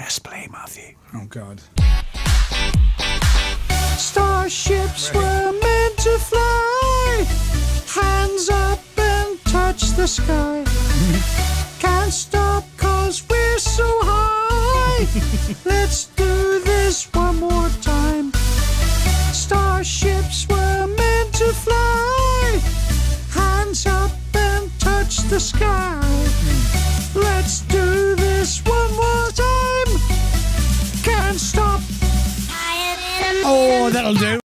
Press play, Matthew. Oh, God. Starships were meant to fly. Hands up and touch the sky. Can't stop cause we're so high. Let's do this one more time. Starships were meant to fly. Hands up and touch the sky. Oh, that'll do.